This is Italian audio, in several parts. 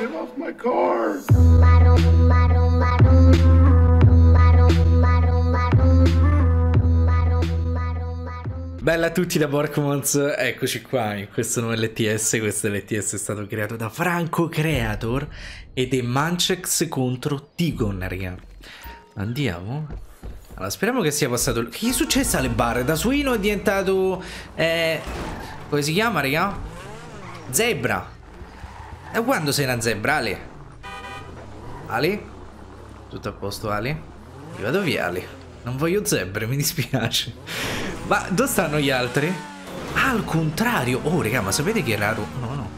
Get off my car! Bella a tutti da Borkmons, eccoci qua in questo nuovo LTS, questo LTS è stato creato da Franco Creator ed è Manchex contro Tigon, raga. Andiamo? Allora, speriamo che sia passato... Che è successo alle barre? Da suino è diventato... Eh... Come si chiama, raga? Zebra. E quando sei una zebra, Ale? Ale? Tutto a posto, Ale? Io vado via, Ale. Non voglio zebre, mi dispiace. Ma dove stanno gli altri? Al contrario. Oh, raga, ma sapete che è raro? No, no.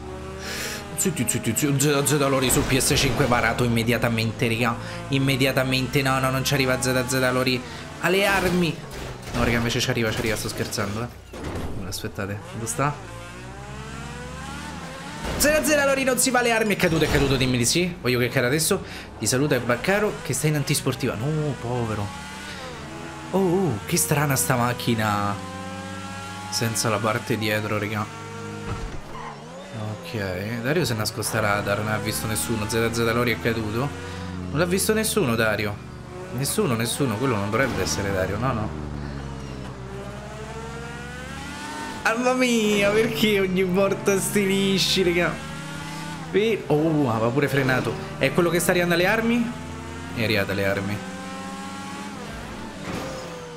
Zitti, zitti, zitti. Z Lori su PS5 parato immediatamente, raga. Immediatamente. No, no, non ci arriva Z Z Lori. Alle armi. No, raga, invece ci arriva, ci arriva. Sto scherzando, eh. Aspettate, dove sta? Z Z Lori non si va alle armi. È caduto, è caduto, dimmi di sì. Voglio che cade adesso. Ti saluta Baccaro che sta in antisportiva. No, povero. Oh, oh, che strana sta macchina senza la parte dietro, raga. Ok, Dario si è nascosto a radar, non ha visto nessuno. ZZ Lori è caduto. Non l'ha visto nessuno, Dario. Nessuno, nessuno. Quello non dovrebbe essere Dario, no, no. Mamma mia, perché ogni volta sti lisci, raga? Oh, aveva pure frenato. È quello che sta arrivando alle armi? È arrivata alle armi.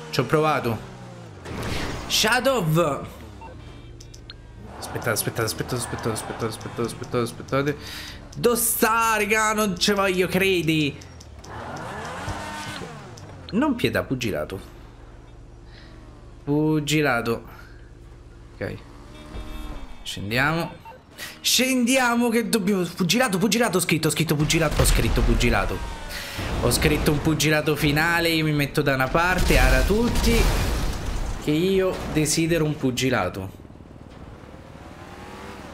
Ci ho provato. Shadow. Aspettate, aspettate, aspettate, aspettate, aspettate, aspettate, aspettate, aspettate. Dove sta, raga? Non ci voglio, credi. Non pietà, pugilato. Pugilato. Ok. Scendiamo. Scendiamo che dobbiamo... Pugilato, pugilato, ho scritto, ho scritto pugilato, ho scritto pugilato. Ho scritto un pugilato finale, io mi metto da una parte, ara tutti, che io desidero un pugilato.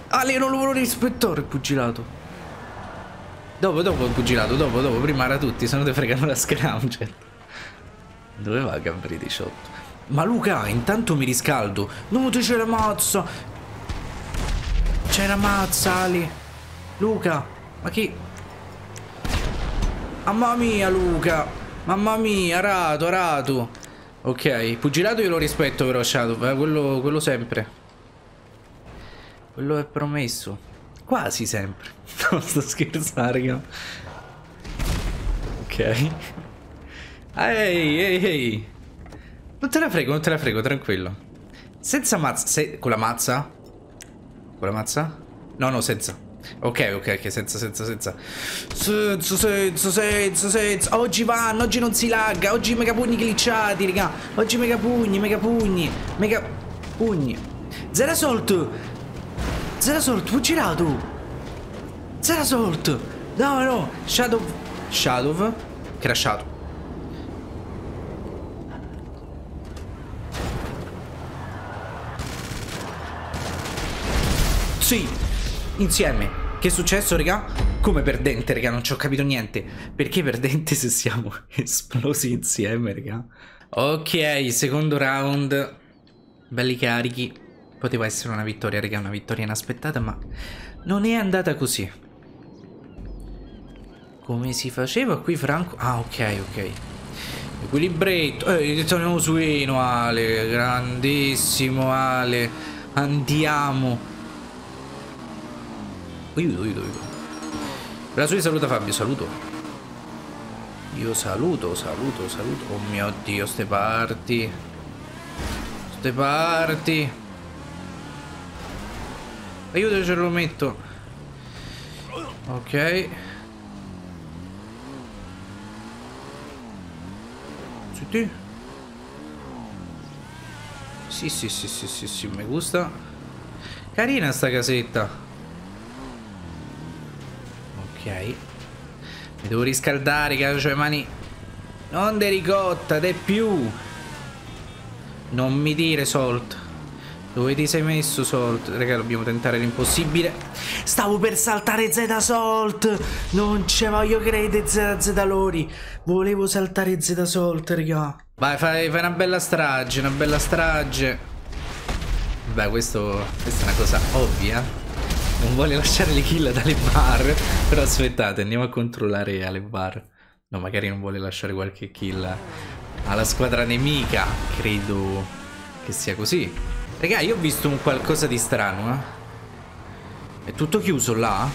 Ah, lei non lo volevo rispettare il pugilato. Dopo, dopo il pugilato, dopo, dopo, prima ara tutti, se no te fregano la scrounger. Dove va Gambri 18? Ma Luca, intanto mi riscaldo. No, c'è la mazza. C'è la mazza, Ali. Luca, ma chi... Mamma mia Luca Mamma mia Rato Rato Ok Pugilato io lo rispetto però Shadow eh? quello, quello sempre Quello è promesso Quasi sempre Non sto scherzando Ok Ehi ehi ehi Non te la frego non te la frego tranquillo Senza mazza se... Con la mazza Con la mazza No no senza Ok, ok, ok, senza, senza, senza. Senza, senza, senza, senza. Oggi vanno, oggi non si lagga. Oggi mega pugni glitchati, raga. Oggi mega pugni, mega pugni. Mega pugni. Zero salt. Zero salt, fucilato. Zero salt. No, no. Shadow. Shadow. Crashato. Sì. Insieme. Che è successo, raga? Come perdente, raga? Non ci ho capito niente. Perché perdente se siamo esplosi insieme, raga? Ok, secondo round. Belli carichi. Poteva essere una vittoria, raga, una vittoria inaspettata, ma non è andata così. Come si faceva qui, Franco? Ah, ok, ok. Equilibretto. Eh, torniamo su Eno, Ale. Grandissimo, Ale. Andiamo. Aiuto, aiuto, aiuto. Sua saluta Fabio, saluto. Io saluto, saluto, saluto. Oh mio Dio, ste parti. Ste parti. Aiuto, ce lo metto. Ok. Sì, sì, sì, sì, sì, sì, sì, mi gusta. Carina sta casetta. Ok. Mi devo riscaldare, che ho mani... Non de ricotta, de più. Non mi dire Salt. Dove ti sei messo Salt? Raga, dobbiamo tentare l'impossibile. Stavo per saltare Z Salt. Non ce voglio credere Z, Z Lori. Volevo saltare Z Salt, raga. Vai, fai, fai una bella strage, una bella strage. Beh, questo, questa è una cosa ovvia. Non vuole lasciare le kill dalle bar. Però aspettate, andiamo a controllare alle bar. No, magari non vuole lasciare qualche kill alla squadra nemica. Credo che sia così. Raga, io ho visto un qualcosa di strano, eh. È tutto chiuso là?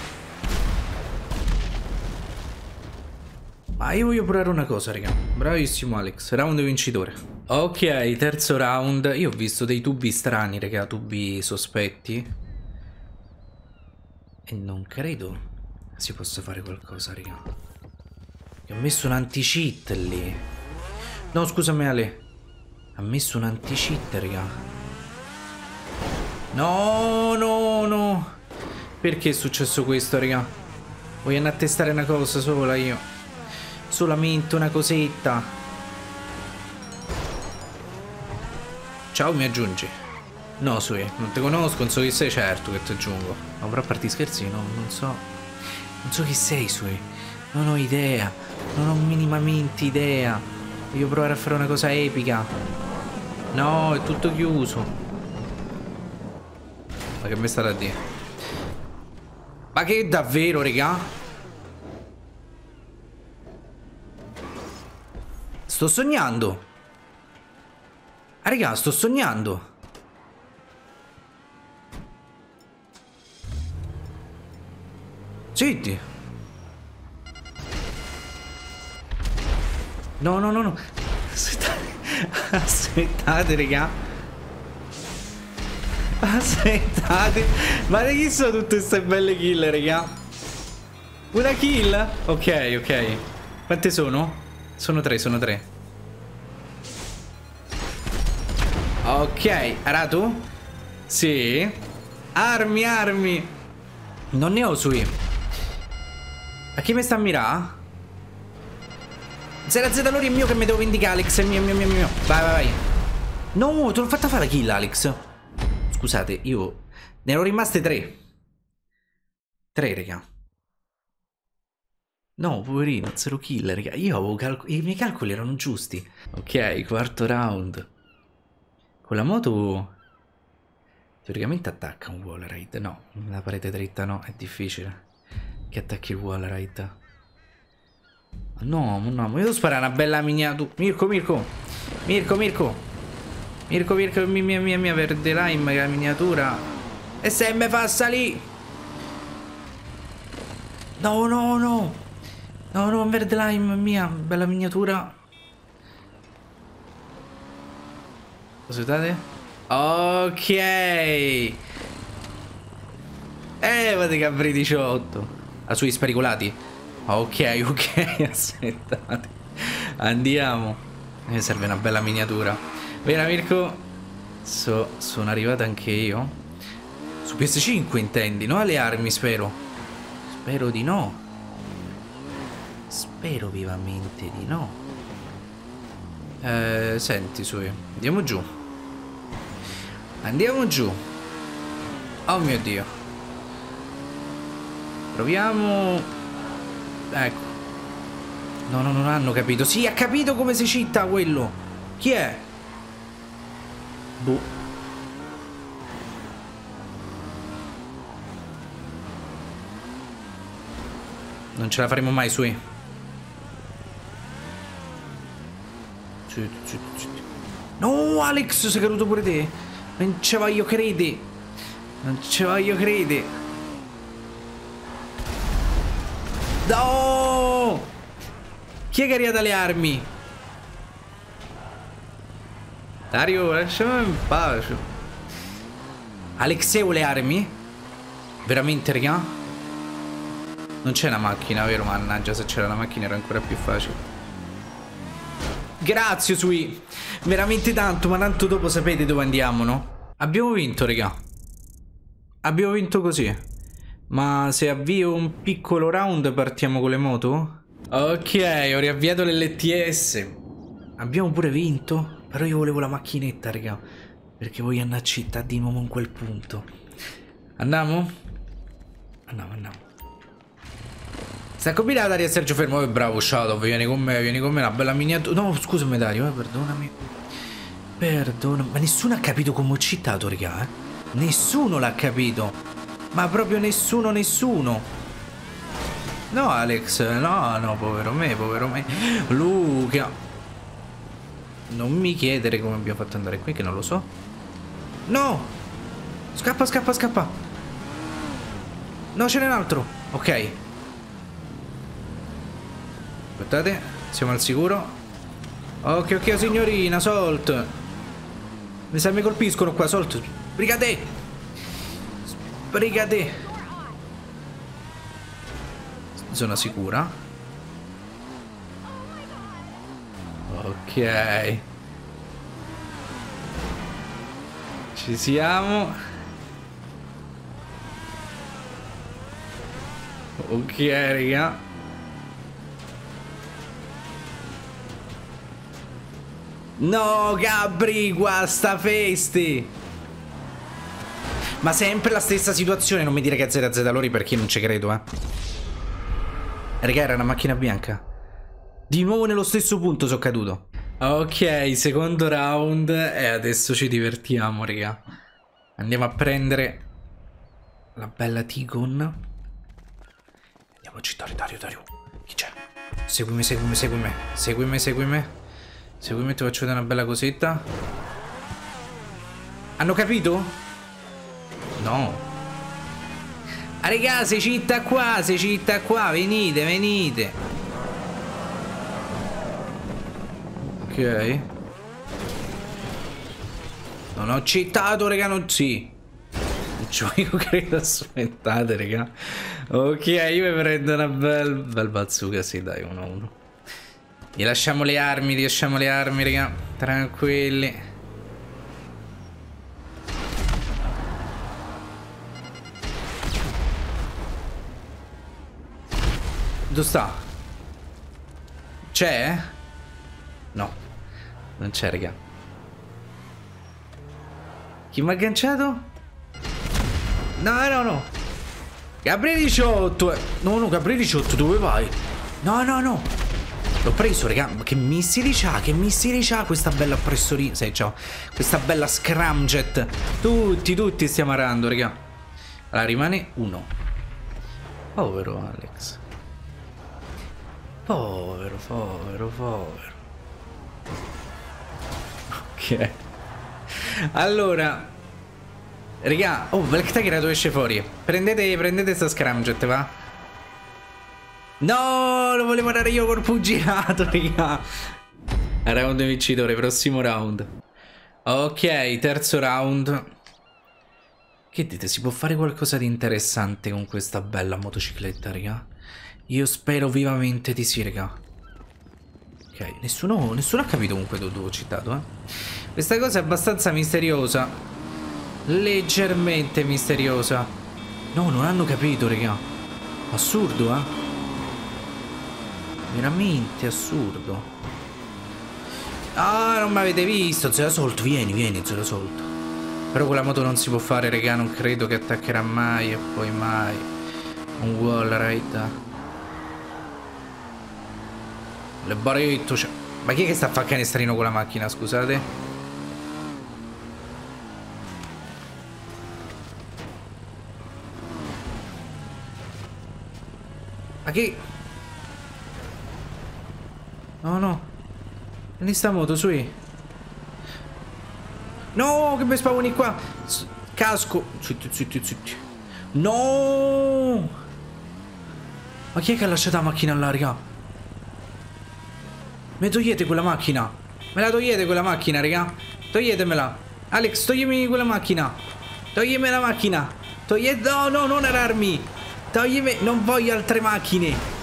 Ma io voglio provare una cosa, raga. Bravissimo Alex, round vincitore. Ok, terzo round. Io ho visto dei tubi strani, raga, tubi sospetti. E non credo si possa fare qualcosa, raga. Ho messo un anti-cheat lì. No, scusami Ale. Ha messo un anti-cheat, raga. No, no, no. Perché è successo questo, raga? Voglio andare a testare una cosa sola io. Solamente una cosetta. Ciao, mi aggiungi? No, Sui, non ti conosco, non so chi sei, certo che ti aggiungo. Ma però a parte scherzi, no, non so. Non so chi sei, Sui. Non ho idea. Non ho minimamente idea. Voglio provare a fare una cosa epica. No, è tutto chiuso. Ma che mi state a dire? Ma che davvero, regà? Sto sognando. Ah, raga, sto sognando. Zitti. No, no, no, no. Aspettate, aspettate raga. Aspettate. Ma di chi sono tutte queste belle kill, raga? Una kill? Ok, ok. Quante sono? Sono tre, sono tre. Ok, Aratu? Sì. Armi, armi. Non ne ho sui. A chi mi sta a mirare? Zera Z Lori è mio che mi devo vendicare, Alex. È mio, mio, mio, mio. Vai, vai, vai. No, te l'ho fatta fare la kill, Alex. Scusate, io... Ne ero rimaste tre. Tre, raga. No, poverino, zero kill, raga. Io avevo calcoli... I miei calcoli erano giusti. Ok, quarto round. Con la moto... Teoricamente attacca un wall ride. No, la parete dritta no, è difficile. Che attacchi il wall ride. No, no, ma io devo sparare una bella miniatura. Mirko, Mirko. Mirko, Mirko. Mirko, Mirko, mia, mia, mia, verde lime, la miniatura. E se me fa salire. No, no, no. No, no, verde lime mia, bella miniatura. Aspettate. Ok. Eh, vedi che avrei 18. A sui spericolati. Ok, ok, aspettate. Andiamo. Mi serve una bella miniatura. Bene, Mirko. So, sono arrivato anche io. Su PS5 intendi, no? Alle armi, spero. Spero di no. Spero vivamente di no. Eh, senti, Sui, andiamo giù. Andiamo giù. Oh mio Dio. Proviamo... Ecco. No, no, non hanno capito. Sì, ha capito come si citta quello. Chi è? Boh. Non ce la faremo mai, Sui. No, Alex, sei caduto pure te. Non ci voglio credere. Non ci voglio credere. No! Chi è che arriva dalle armi? Dario, lasciami in pace. Alexeo le armi? Veramente, raga? Non c'è una macchina, vero? Mannaggia, se c'era una macchina era ancora più facile. Grazie, Sui. Veramente tanto, ma tanto dopo sapete dove andiamo, no? Abbiamo vinto, raga. Abbiamo vinto così. Ma se avvio un piccolo round partiamo con le moto? Ok, ho riavviato l'LTS. Abbiamo pure vinto. Però io volevo la macchinetta, raga. Perché voglio andare a città di nuovo in quel punto. Andiamo? Andiamo, andiamo. Sta combinata Dario Sergio Fermo, bravo Shadow, vieni con me, vieni con me, una bella miniatura. No, scusami Dario, eh, perdonami. Perdona, ma nessuno ha capito come ho citato, raga, eh? Nessuno l'ha capito. Ma proprio nessuno, nessuno. No, Alex, no, no, povero me, povero me. Luca. Non mi chiedere come abbiamo fatto andare qui, che non lo so. No! Scappa, scappa, scappa. No, ce n'è un altro. Ok. Aspettate, siamo al sicuro. Ok, ok, signorina, Salt. Mi sa mi colpiscono qua, Salt. Brigate! Brigate! Zona sicura. Ok. Ci siamo. Ok, raga. No, Gabri, guasta festi. Ma sempre la stessa situazione, non mi dire che è ZZ Lori perché non ci credo, eh. Raga, era una macchina bianca. Di nuovo nello stesso punto sono caduto. Ok, secondo round e adesso ci divertiamo, raga. Andiamo a prendere la bella Tigon. Andiamoci territorio, Dario. Chi c'è? Seguimi, seguimi, seguimi. Seguimi, seguimi. Seguimi, ti faccio vedere una bella cosetta. Hanno capito? No. Ah, raga, sei città qua, sei città qua. Venite, venite. Ok. Non ho citato, raga, non sì. Gioco credo aspettate, raga. Ok, io mi prendo una bel, bel bazooka, sì, dai, 1-1. Gli lasciamo le armi, gli lasciamo le armi, raga. Tranquilli. Dove sta? C'è? No. Non c'è, raga. Chi mi ha agganciato? No, no, no. Gabriele 18. No, no, Gabriele 18, dove vai? No, no, no. L'ho preso, raga. Che missili c'ha? Che missili c'ha questa bella pressorina? Sai, ciao. Questa bella scramjet. Tutti, tutti stiamo arando, raga. Allora, rimane uno. Povero Alex. Povero, povero, povero. Ok. Allora. Raga, oh, Black Tiger esce fuori. Prendete, prendete sta scramjet, va? No, lo volevo dare io col pugilato, raga. Round vincitore, prossimo round. Ok, terzo round. Che dite, si può fare qualcosa di interessante con questa bella motocicletta, raga? Io spero vivamente di sì, raga. Ok, nessuno, nessuno ha capito comunque dove ho citato, eh. Questa cosa è abbastanza misteriosa. Leggermente misteriosa. No, non hanno capito, raga. Assurdo, eh. Veramente assurdo. Ah, non mi avete visto. Zero Salt, vieni, vieni, Zero Salt. Però quella moto non si può fare, regà. Non credo che attaccherà mai e poi mai. Un wall ride. Le baretto. Cioè... Ma chi è che sta a fare canestrino con la macchina, scusate? Ma che... No, no. Prendi sta moto, sui. No, che mi spavoni qua. Casco. Zitti, zitti, zitti. No. Ma chi è che ha lasciato la macchina raga? Me togliete quella macchina. Me la togliete quella macchina, raga. Toglietemela. Alex, toglimi quella macchina. Toglimi la macchina. Togliete... No, no, non ararmi. Toglimi... Non voglio altre macchine.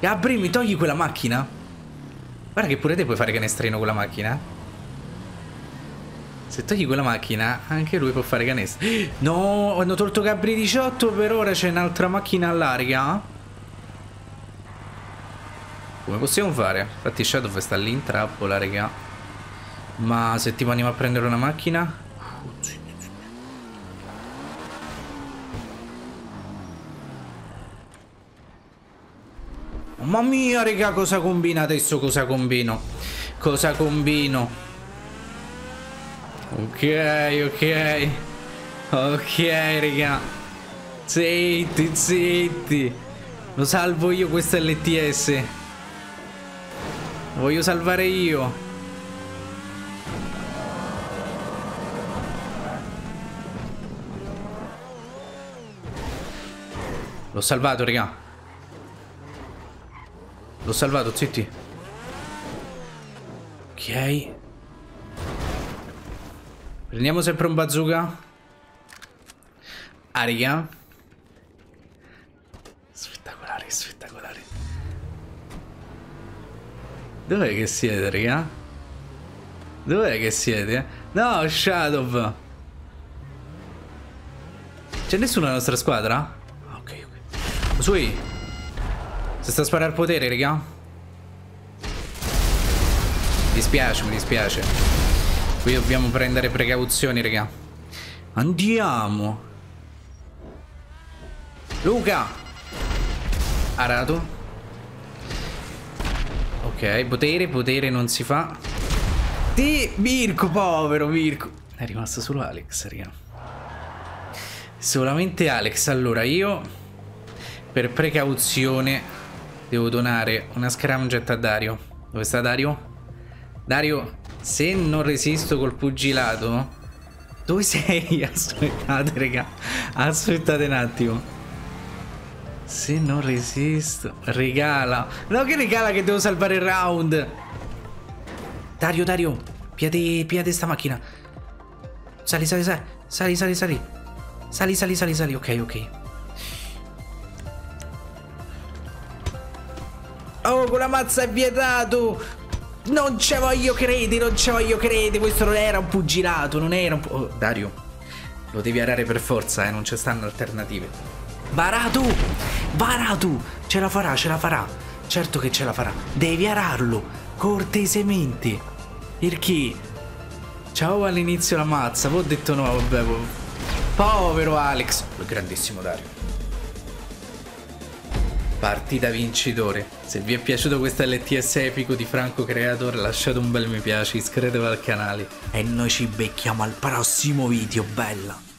Gabri, mi togli quella macchina? Guarda che pure te puoi fare canestrino con la macchina. Se togli quella macchina, anche lui può fare canestro. No, hanno tolto Gabri 18, per ora c'è un'altra macchina all'aria. Come possiamo fare? Infatti Shadow sta lì in trappola, raga. Ma se tipo andiamo a prendere una macchina? Mamma mia, raga, cosa combina adesso? Cosa combino? Cosa combino? Ok, Ok, ok. Raga. Zitti, zitti. Lo salvo io questo LTS. Voglio salvare io. L'ho salvato, raga. L'ho salvato, zitti. Ok. Prendiamo sempre un bazooka. Ah, raga. Dov'è che siete, raga? Dov'è che siete? No, Shadow. C'è nessuno nella nostra squadra? Sui. Si sta a sparare al potere, raga. Mi dispiace, mi dispiace. Qui dobbiamo prendere precauzioni, raga. Andiamo. Luca. Arato. Ok, potere, potere non si fa. Ti, Mirko, povero Mirko. È rimasto solo Alex, raga. Solamente Alex. Allora, io per precauzione devo donare una scramjet a Dario. Dove sta Dario? Dario, se non resisto col pugilato... Dove sei? Aspettate, raga. Aspettate un attimo. Se non resisto... Regala. No, che regala che devo salvare il round. Dario, Dario. Piade, piade sta macchina. Sali, sali, sali. Sali, sali, sali. Sali, sali, sali, sali. Ok, ok. Oh, con la mazza è vietato! Non ci voglio credere, non ci voglio credere. Questo non era un pugilato, non era un... Oh, Dario, lo devi arare per forza, eh, non ci stanno alternative. Baratu! Baratu! Ce la farà, ce la farà. Certo che ce la farà. Devi ararlo, cortesemente. Perché? Ciao all'inizio la mazza, poi ho detto no, vabbè. Povero Alex. Grandissimo Dario. Partita vincitore. Se vi è piaciuto questo LTS epico di Franco Creator lasciate un bel mi piace, iscrivetevi al canale. E noi ci becchiamo al prossimo video, bella!